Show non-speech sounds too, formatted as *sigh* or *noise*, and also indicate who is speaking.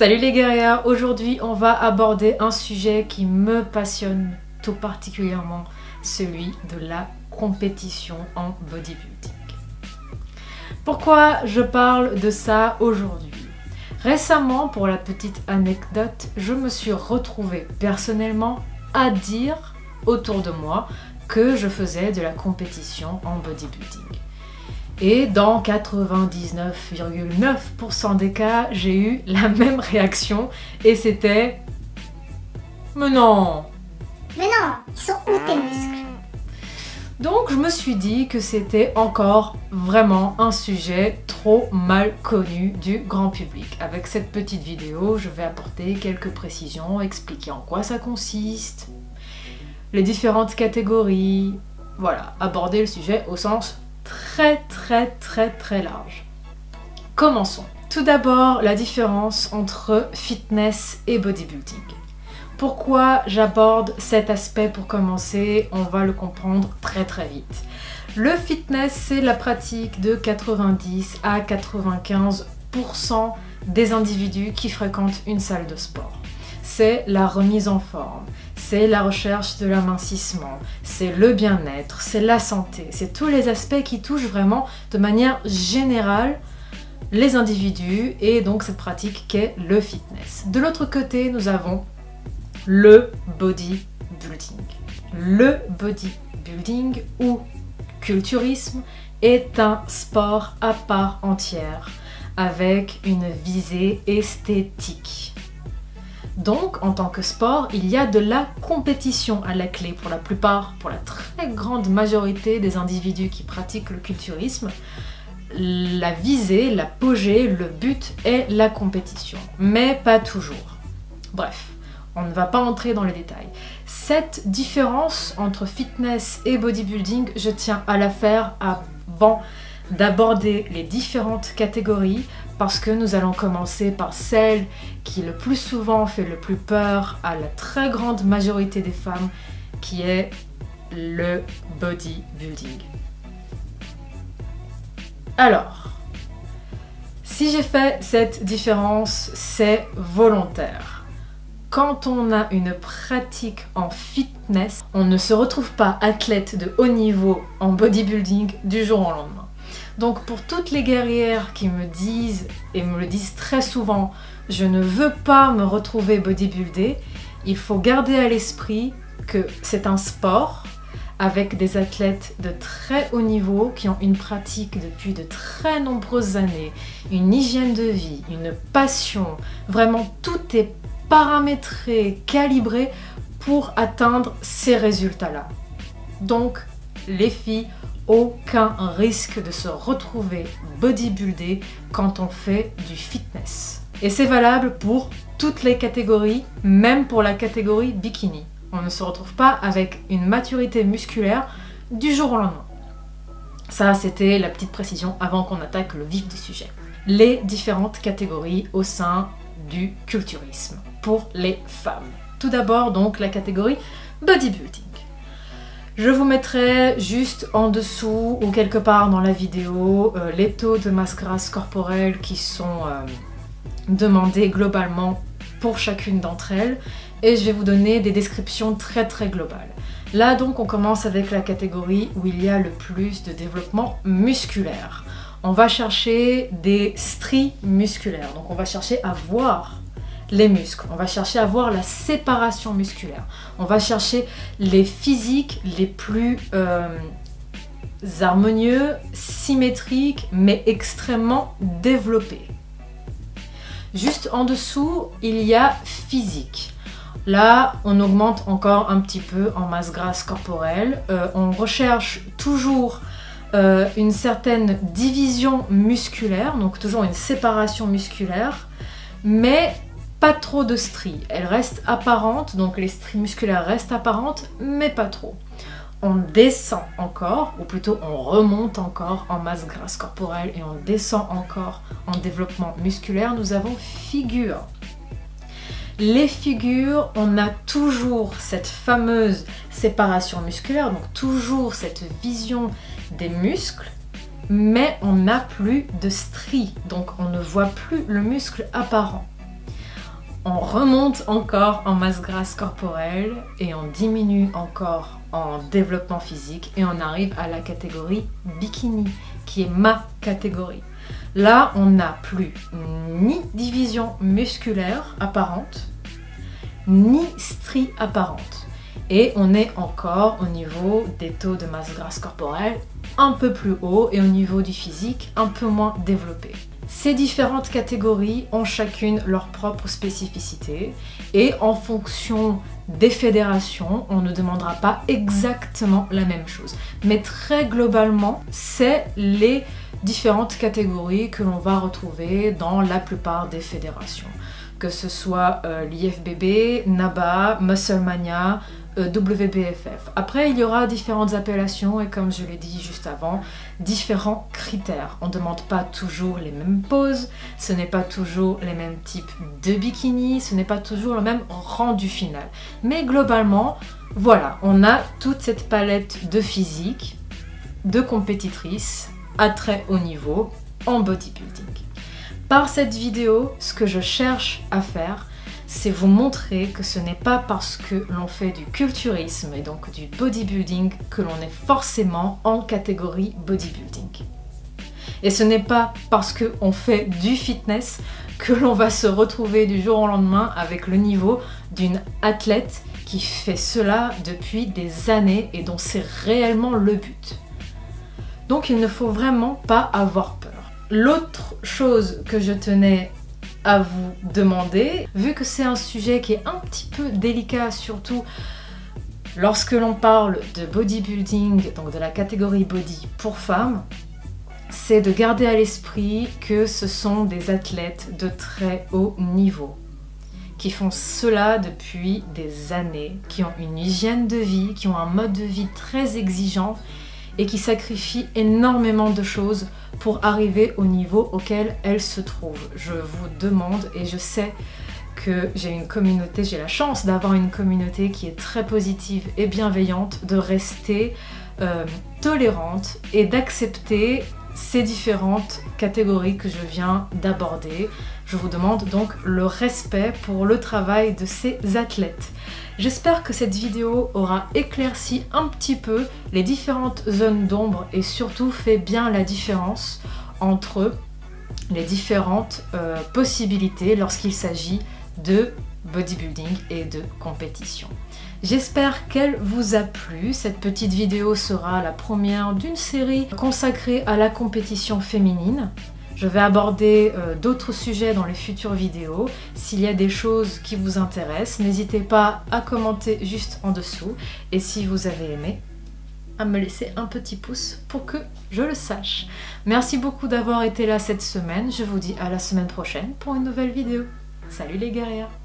Speaker 1: Salut les guerrières, aujourd'hui on va aborder un sujet qui me passionne tout particulièrement, celui de la compétition en bodybuilding. Pourquoi je parle de ça aujourd'hui? Récemment, pour la petite anecdote, je me suis retrouvée personnellement à dire autour de moi que je faisais de la compétition en bodybuilding. Et dans 99,9% des cas, j'ai eu la *laughs* même réaction. Et c'était Mais non.
Speaker 2: Mais non, ils sont où tes muscles?
Speaker 1: Donc je me suis dit que c'était encore vraiment un sujet trop mal connu du grand public. Avec cette petite vidéo, je vais apporter quelques précisions, expliquer en quoi ça consiste, les différentes catégories, voilà, aborder le sujet au sens très très très très large. Commençons. Tout d'abord, la différence entre fitness et bodybuilding. Pourquoi j'aborde cet aspect pour commencer? On va le comprendre très très vite. Le fitness, c'est la pratique de 90 à 95% des individus qui fréquentent une salle de sport. C'est la remise en forme, c'est la recherche de l'amincissement, c'est le bien-être, c'est la santé, c'est tous les aspects qui touchent vraiment de manière générale les individus et donc cette pratique qu'est le fitness. De l'autre côté, nous avons le bodybuilding. Le bodybuilding ou culturisme est un sport à part entière avec une visée esthétique. Donc, en tant que sport, il y a de la compétition à la clé pour la plupart, pour la très grande majorité des individus qui pratiquent le culturisme. La visée, l'apogée, le but est la compétition, mais pas toujours. Bref, on ne va pas entrer dans les détails. Cette différence entre fitness et bodybuilding, je tiens à la faire avant d'aborder les différentes catégories parce que nous allons commencer par celle qui le plus souvent fait le plus peur à la très grande majorité des femmes, qui est le bodybuilding. Alors, si j'ai fait cette différence, c'est volontaire. Quand on a une pratique en fitness, on ne se retrouve pas athlète de haut niveau en bodybuilding du jour au lendemain. Donc pour toutes les guerrières qui me disent, et me le disent très souvent, je ne veux pas me retrouver bodybuildé, il faut garder à l'esprit que c'est un sport avec des athlètes de très haut niveau qui ont une pratique depuis de très nombreuses années, une hygiène de vie, une passion, vraiment tout est paramétré, calibré pour atteindre ces résultats-là. Donc les filles aucun risque de se retrouver bodybuildé quand on fait du fitness. Et c'est valable pour toutes les catégories, même pour la catégorie bikini. On ne se retrouve pas avec une maturité musculaire du jour au lendemain. Ça, c'était la petite précision avant qu'on attaque le vif du sujet. Les différentes catégories au sein du culturisme pour les femmes. Tout d'abord, donc, la catégorie bodybuilding. Je vous mettrai juste en dessous ou quelque part dans la vidéo euh, les taux de masse grasse corporelle qui sont euh, demandés globalement pour chacune d'entre elles et je vais vous donner des descriptions très très globales. Là donc on commence avec la catégorie où il y a le plus de développement musculaire. On va chercher des stries musculaires, donc on va chercher à voir les muscles, on va chercher à voir la séparation musculaire, on va chercher les physiques les plus euh, harmonieux, symétriques, mais extrêmement développés. Juste en dessous, il y a physique. Là, on augmente encore un petit peu en masse grasse corporelle. Euh, on recherche toujours euh, une certaine division musculaire, donc toujours une séparation musculaire, mais pas trop de stries. Elles restent apparentes, donc les stries musculaires restent apparentes, mais pas trop. On descend encore, ou plutôt on remonte encore en masse grasse corporelle et on descend encore en développement musculaire. Nous avons figure. Les figures, on a toujours cette fameuse séparation musculaire, donc toujours cette vision des muscles, mais on n'a plus de stries, donc on ne voit plus le muscle apparent. On remonte encore en masse grasse corporelle et on diminue encore en développement physique et on arrive à la catégorie bikini qui est ma catégorie. Là, on n'a plus ni division musculaire apparente, ni strie apparente. Et on est encore au niveau des taux de masse grasse corporelle un peu plus haut et au niveau du physique un peu moins développé. Ces différentes catégories ont chacune leur propre spécificité et en fonction des fédérations, on ne demandera pas exactement la même chose. Mais très globalement, c'est les différentes catégories que l'on va retrouver dans la plupart des fédérations. Que ce soit euh, l'IFBB, NABA, Musclemania, euh, WBFF. Après, il y aura différentes appellations et comme je l'ai dit juste avant, différents critères. On ne demande pas toujours les mêmes poses, ce n'est pas toujours les mêmes types de bikini, ce n'est pas toujours le même rendu final. Mais globalement, voilà, on a toute cette palette de physique, de compétitrices à très haut niveau en bodybuilding. Par cette vidéo, ce que je cherche à faire, c'est vous montrer que ce n'est pas parce que l'on fait du culturisme et donc du bodybuilding que l'on est forcément en catégorie bodybuilding. Et ce n'est pas parce qu'on fait du fitness que l'on va se retrouver du jour au lendemain avec le niveau d'une athlète qui fait cela depuis des années et dont c'est réellement le but. Donc il ne faut vraiment pas avoir peur. L'autre chose que je tenais à vous demander, vu que c'est un sujet qui est un petit peu délicat, surtout lorsque l'on parle de bodybuilding, donc de la catégorie body pour femmes, c'est de garder à l'esprit que ce sont des athlètes de très haut niveau qui font cela depuis des années, qui ont une hygiène de vie, qui ont un mode de vie très exigeant et qui sacrifient énormément de choses pour arriver au niveau auquel elle se trouve. Je vous demande et je sais que j'ai une communauté, j'ai la chance d'avoir une communauté qui est très positive et bienveillante, de rester euh, tolérante et d'accepter ces différentes catégories que je viens d'aborder. Je vous demande donc le respect pour le travail de ces athlètes. J'espère que cette vidéo aura éclairci un petit peu les différentes zones d'ombre et surtout fait bien la différence entre les différentes euh, possibilités lorsqu'il s'agit de bodybuilding et de compétition. J'espère qu'elle vous a plu. Cette petite vidéo sera la première d'une série consacrée à la compétition féminine. Je vais aborder euh, d'autres sujets dans les futures vidéos. S'il y a des choses qui vous intéressent, n'hésitez pas à commenter juste en dessous. Et si vous avez aimé, à me laisser un petit pouce pour que je le sache. Merci beaucoup d'avoir été là cette semaine. Je vous dis à la semaine prochaine pour une nouvelle vidéo. Salut les guerrières